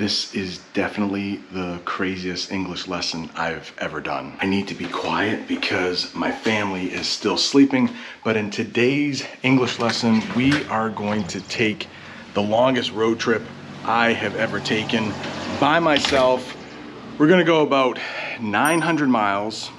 This is definitely the craziest English lesson I've ever done. I need to be quiet because my family is still sleeping, but in today's English lesson, we are going to take the longest road trip I have ever taken by myself. We're gonna go about 900 miles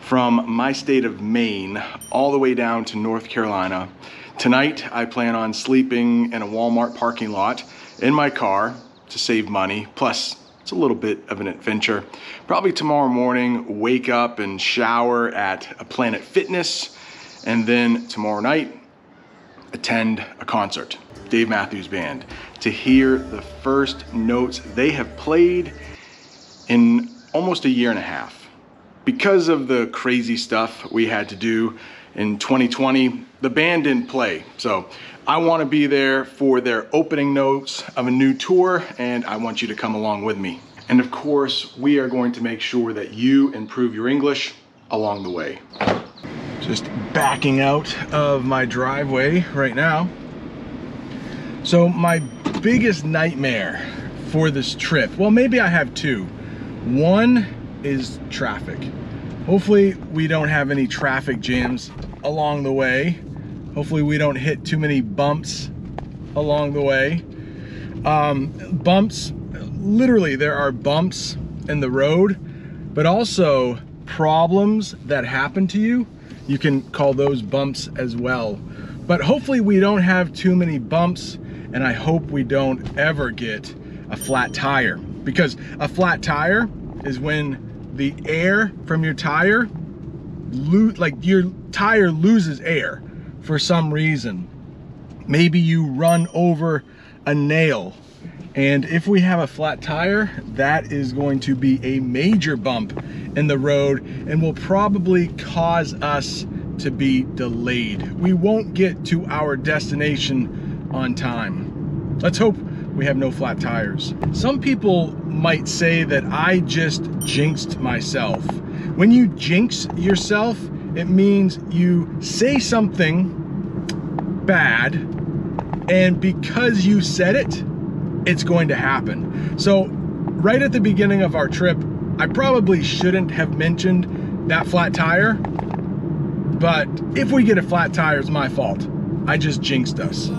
from my state of Maine all the way down to North Carolina. Tonight, I plan on sleeping in a Walmart parking lot in my car to save money. Plus, it's a little bit of an adventure. Probably tomorrow morning, wake up and shower at a Planet Fitness. And then tomorrow night, attend a concert, Dave Matthews Band, to hear the first notes they have played in almost a year and a half. Because of the crazy stuff we had to do in 2020, the band didn't play. So I want to be there for their opening notes of a new tour, and I want you to come along with me. And of course, we are going to make sure that you improve your English along the way. Just backing out of my driveway right now. So my biggest nightmare for this trip, well, maybe I have two. One is traffic. Hopefully we don't have any traffic jams along the way. Hopefully we don't hit too many bumps along the way. Um, bumps, literally there are bumps in the road, but also problems that happen to you. You can call those bumps as well. But hopefully we don't have too many bumps and I hope we don't ever get a flat tire because a flat tire is when the air from your tire, like your tire loses air for some reason. Maybe you run over a nail. And if we have a flat tire, that is going to be a major bump in the road and will probably cause us to be delayed. We won't get to our destination on time. Let's hope we have no flat tires. Some people might say that I just jinxed myself. When you jinx yourself, it means you say something bad, and because you said it, it's going to happen. So right at the beginning of our trip, I probably shouldn't have mentioned that flat tire, but if we get a flat tire, it's my fault. I just jinxed us.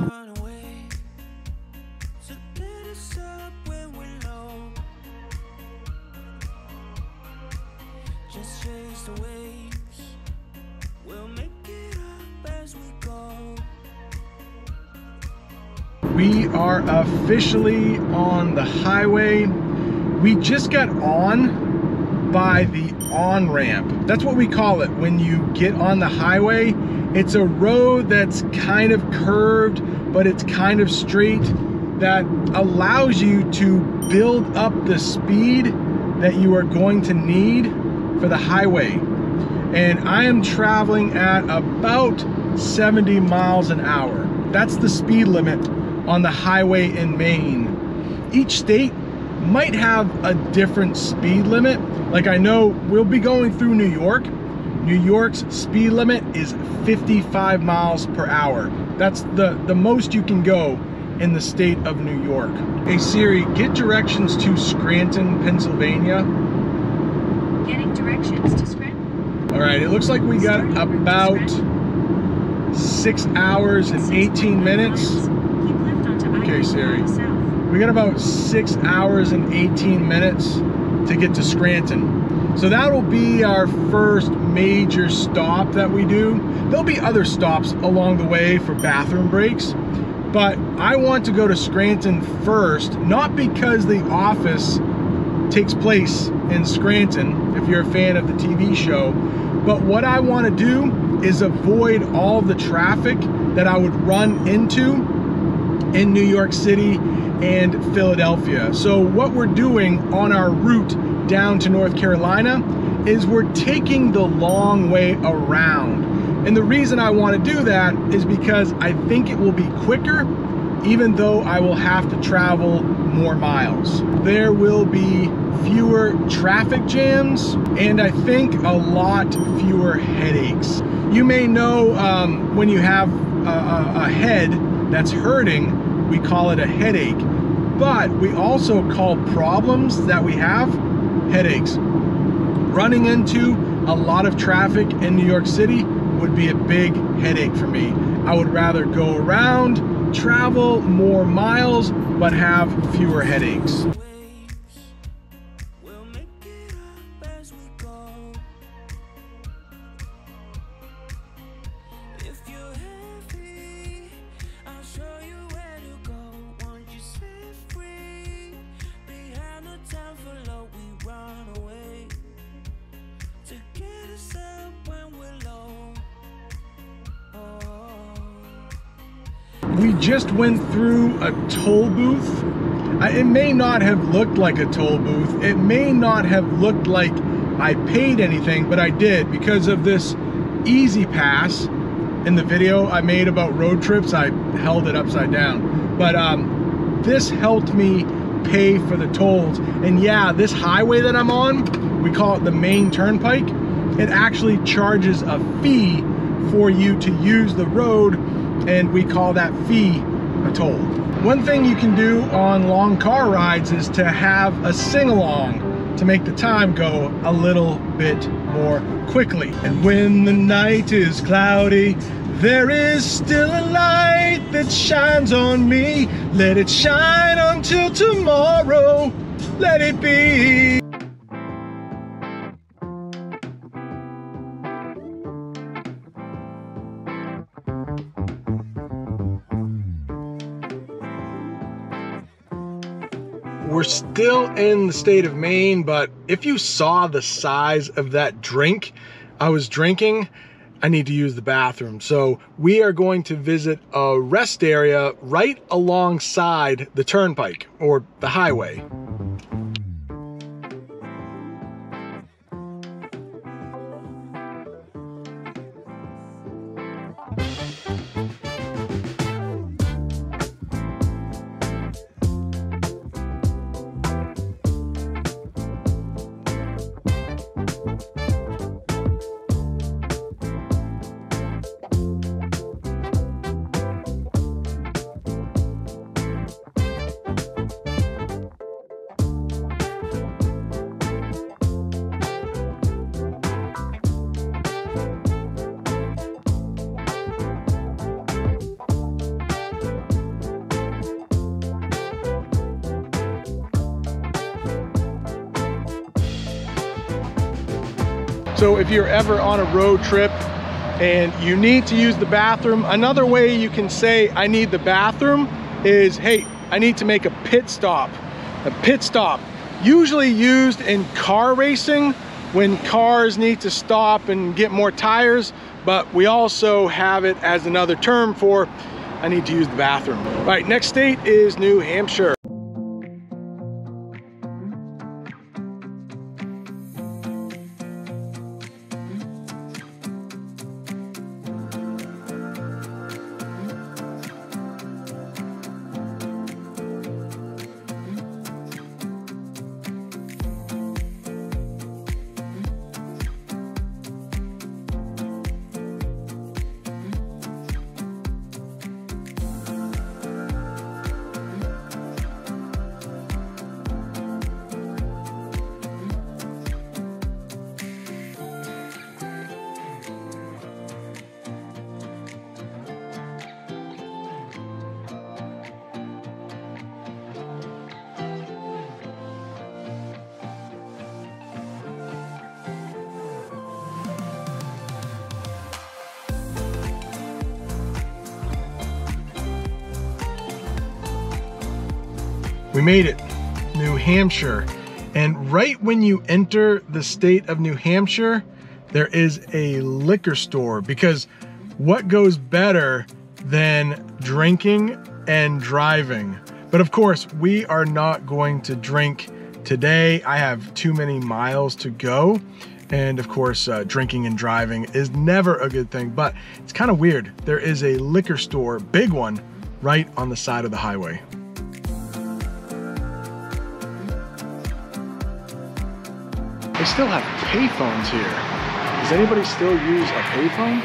Officially on the highway. We just got on by the on-ramp. That's what we call it when you get on the highway. It's a road that's kind of curved, but it's kind of straight that allows you to build up the speed that you are going to need for the highway. And I am traveling at about 70 miles an hour. That's the speed limit on the highway in Maine. Each state might have a different speed limit. Like I know we'll be going through New York. New York's speed limit is 55 miles per hour. That's the, the most you can go in the state of New York. Hey Siri, get directions to Scranton, Pennsylvania. Getting directions to Scranton. All right, it looks like we got about six hours and 18 minutes Okay, Siri. We got about six hours and 18 minutes to get to Scranton. So that'll be our first major stop that we do. There'll be other stops along the way for bathroom breaks, but I want to go to Scranton first, not because the office takes place in Scranton, if you're a fan of the TV show, but what I want to do is avoid all the traffic that I would run into in New York City and Philadelphia. So what we're doing on our route down to North Carolina is we're taking the long way around. And the reason I want to do that is because I think it will be quicker even though I will have to travel more miles. There will be fewer traffic jams and I think a lot fewer headaches. You may know um, when you have a, a, a head that's hurting, we call it a headache. but we also call problems that we have headaches. Running into a lot of traffic in New York City would be a big headache for me. I would rather go around, travel more miles, but have fewer headaches. We just went through a toll booth. It may not have looked like a toll booth. It may not have looked like I paid anything, but I did because of this E-ZPass In the video I made about road trips, I held it upside down. But um, this helped me pay for the tolls. And yeah, this highway that I'm on, we call it the Maine turnpike. It actually charges a fee for you to use the road and we call that fee a toll. One thing you can do on long car rides is to have a sing-along to make the time go a little bit more quickly. And when the night is cloudy, there is still a light that shines on me. Let it shine until tomorrow. Let it be. We're still in the state of Maine, but if you saw the size of that drink I was drinking, I need to use the bathroom. So we are going to visit a rest area right alongside the turnpike or the highway. So if you're ever on a road trip and you need to use the bathroom, another way you can say, I need the bathroom is, hey, I need to make a pit stop. A pit stop, usually used in car racing when cars need to stop and get more tires, but we also have it as another term for, I need to use the bathroom. All right, next state is New Hampshire. We made it, New Hampshire. And right when you enter the state of New Hampshire, there is a liquor store because what goes better than drinking and driving? But of course, we are not going to drink today. I have too many miles to go. And of course, uh, drinking and driving is never a good thing, but it's kind of weird. There is a liquor store, big one, right on the side of the highway. Still have payphones here. Does anybody still use a payphone?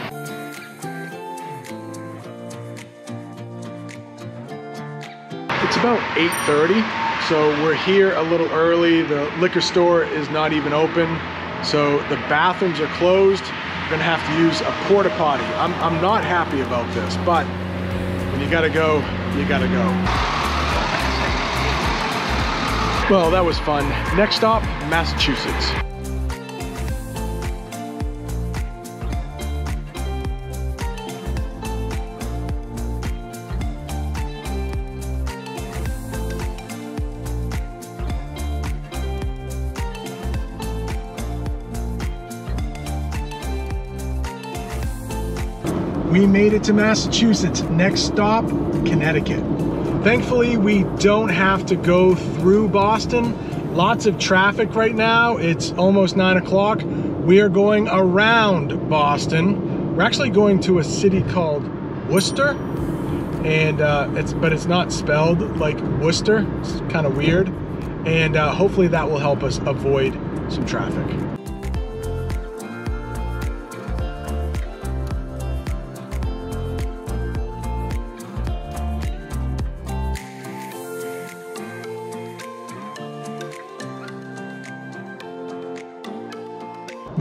It's about 8.30, so we're here a little early. The liquor store is not even open, so the bathrooms are closed. We're gonna have to use a porta potty. I'm, I'm not happy about this, but when you gotta go, you gotta go. Well, that was fun. Next stop, Massachusetts. We made it to Massachusetts. Next stop, Connecticut. Thankfully, we don't have to go through Boston. Lots of traffic right now. It's almost nine o'clock. We are going around Boston. We're actually going to a city called Worcester. And uh, it's, but it's not spelled like Worcester. It's kind of weird. And uh, hopefully that will help us avoid some traffic.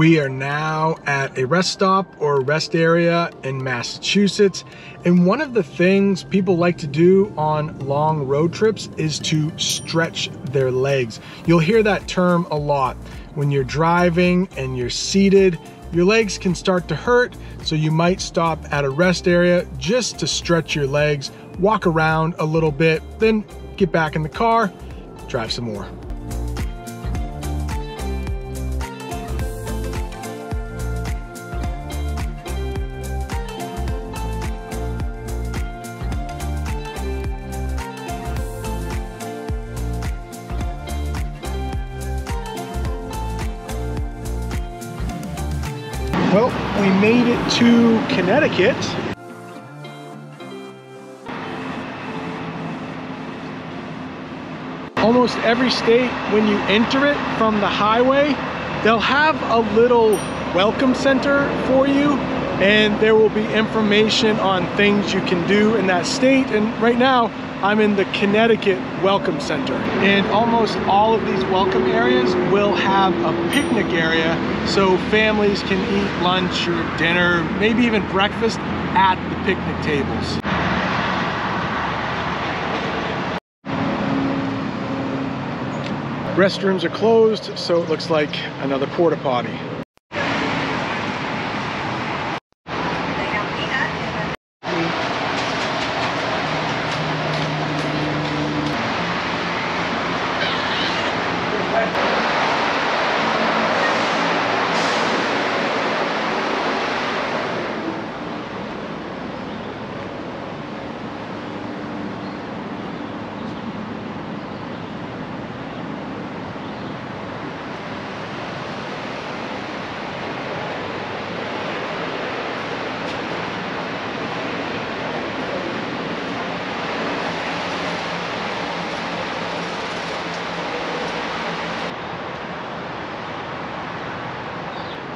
We are now at a rest stop or rest area in Massachusetts. And one of the things people like to do on long road trips is to stretch their legs. You'll hear that term a lot. When you're driving and you're seated, your legs can start to hurt. So you might stop at a rest area just to stretch your legs, walk around a little bit, then get back in the car, drive some more. We made it to Connecticut. Almost every state, when you enter it from the highway, they'll have a little welcome center for you and there will be information on things you can do in that state. And right now, I'm in the Connecticut Welcome Center. And almost all of these welcome areas will have a picnic area so families can eat lunch or dinner, maybe even breakfast at the picnic tables. Restrooms are closed, so it looks like another porta potty.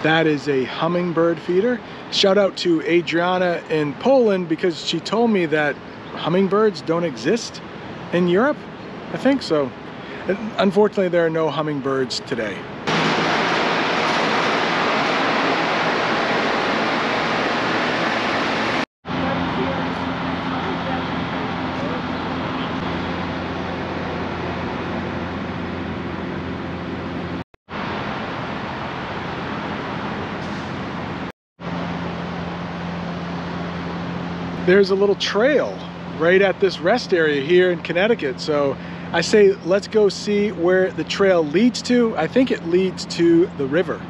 That is a hummingbird feeder. Shout out to Adriana in Poland because she told me that hummingbirds don't exist in Europe. I think so. Unfortunately, there are no hummingbirds today. There's a little trail right at this rest area here in Connecticut. So I say, let's go see where the trail leads to. I think it leads to the river.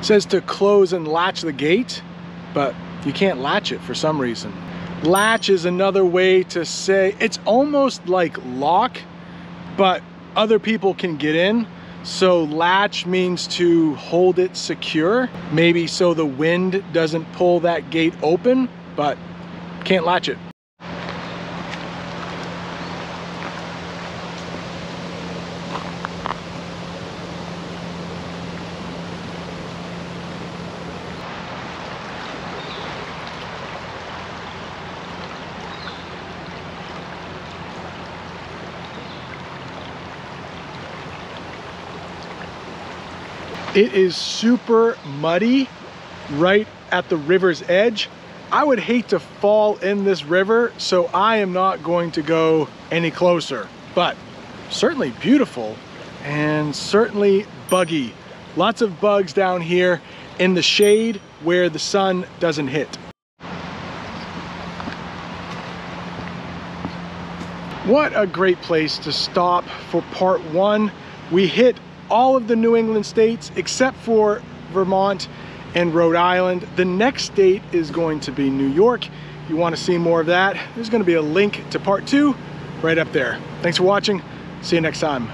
Says to close and latch the gate, but you can't latch it for some reason. Latch is another way to say, it's almost like lock, but other people can get in. So latch means to hold it secure, maybe so the wind doesn't pull that gate open, but can't latch it. It is super muddy right at the river's edge. I would hate to fall in this river, so I am not going to go any closer. But certainly beautiful and certainly buggy. Lots of bugs down here in the shade where the sun doesn't hit. What a great place to stop for part one. We hit all of the New England states except for Vermont and Rhode Island. The next state is going to be New York. If you want to see more of that, there's going to be a link to part two right up there. Thanks for watching. See you next time.